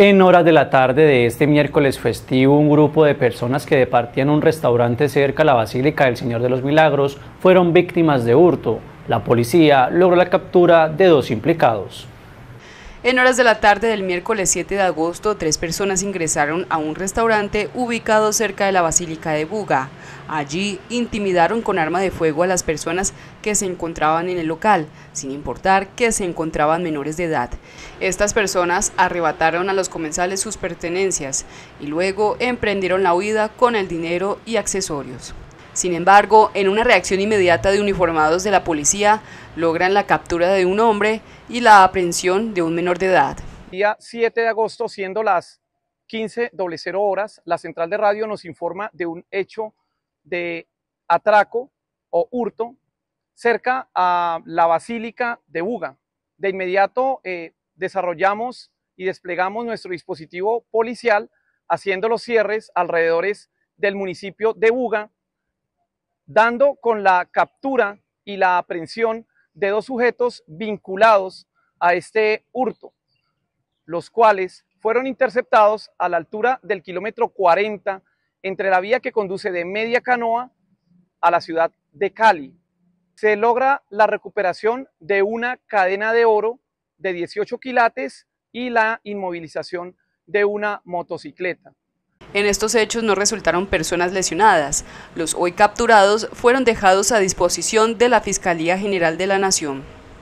En horas de la tarde de este miércoles festivo, un grupo de personas que departían un restaurante cerca a la Basílica del Señor de los Milagros fueron víctimas de hurto. La policía logró la captura de dos implicados. En horas de la tarde del miércoles 7 de agosto, tres personas ingresaron a un restaurante ubicado cerca de la Basílica de Buga. Allí intimidaron con arma de fuego a las personas que se encontraban en el local, sin importar que se encontraban menores de edad. Estas personas arrebataron a los comensales sus pertenencias y luego emprendieron la huida con el dinero y accesorios. Sin embargo, en una reacción inmediata de uniformados de la policía, logran la captura de un hombre y la aprehensión de un menor de edad. Día 7 de agosto, siendo las 15.00 horas, la central de radio nos informa de un hecho de atraco o hurto cerca a la Basílica de Buga. De inmediato eh, desarrollamos y desplegamos nuestro dispositivo policial haciendo los cierres alrededores del municipio de Buga dando con la captura y la aprehensión de dos sujetos vinculados a este hurto, los cuales fueron interceptados a la altura del kilómetro 40 entre la vía que conduce de Media Canoa a la ciudad de Cali. Se logra la recuperación de una cadena de oro de 18 quilates y la inmovilización de una motocicleta. En estos hechos no resultaron personas lesionadas. Los hoy capturados fueron dejados a disposición de la Fiscalía General de la Nación.